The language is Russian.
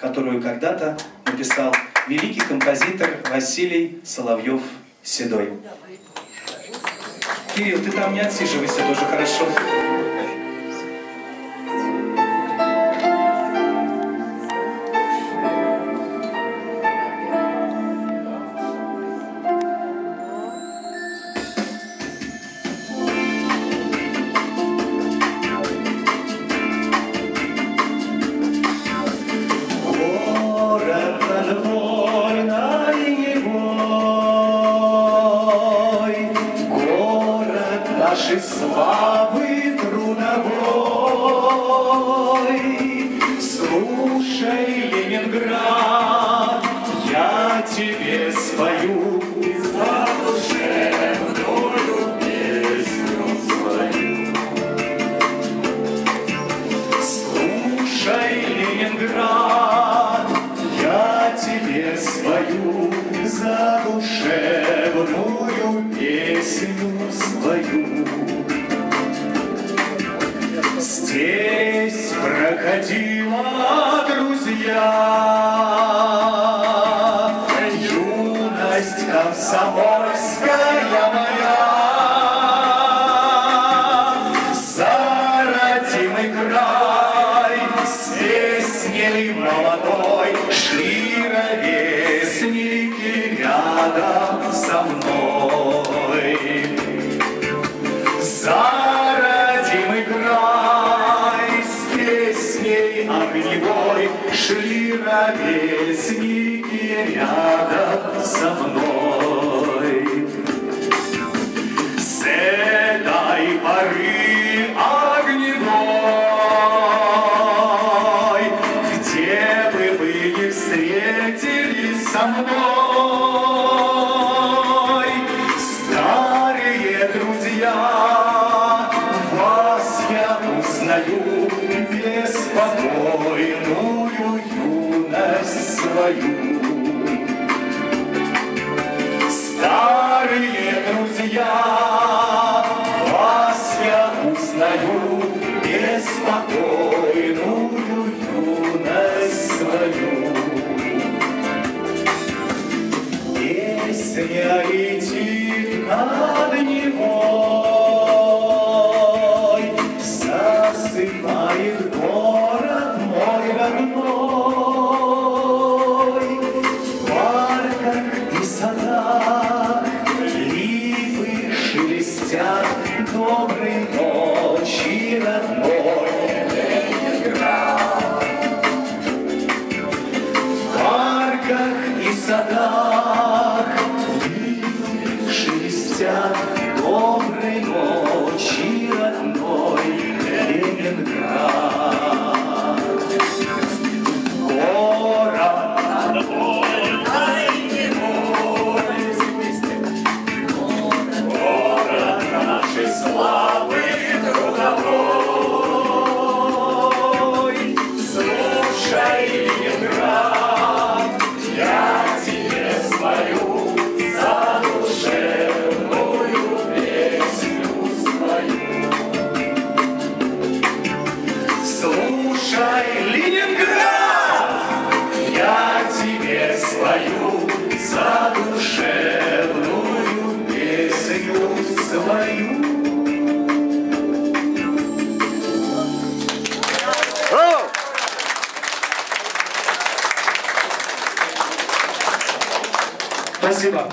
которую когда-то написал великий композитор Василий Соловьев-Седой. Кирилл, ты там не отсиживайся, тоже хорошо. Нашей славы трудовой. Слушай, Ленинград, я тебе спою свою. Слушай, Ленинград, я тебе спою задушевную Cathy. Ровесники рядом со мной. С этой поры огневой, Где бы вы не встретились со мной, Старые друзья, вас я узнаю, Беспокойную юность свою. Старые друзья, вас я узнаю, Беспокойную юность свою. Песня летит над Невой, Засыпает Спасибо.